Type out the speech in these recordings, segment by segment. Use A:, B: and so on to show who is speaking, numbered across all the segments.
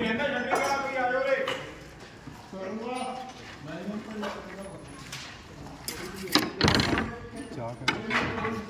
A: ਕਹਿੰਦਾ ਛੱਡਰੀ ਵਾਲਾ ਕੋਈ ਆ ਜਾਓ ਰੇ
B: ਚਾਹ ਕਰ।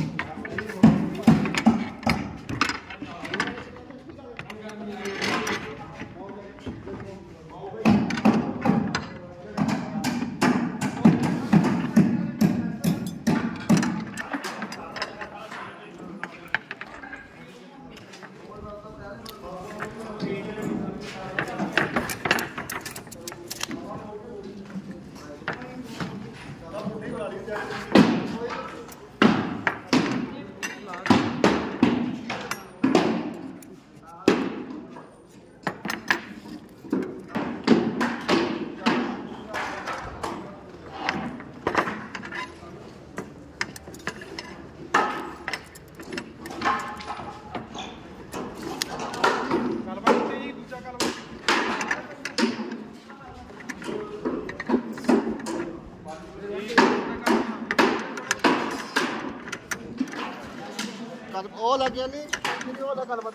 C: ਉਹ ਲੱਗਿਆ ਨਹੀਂ ਉਹ ਦਾ ਗੱਲਬਾਤ